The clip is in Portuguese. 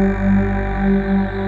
Música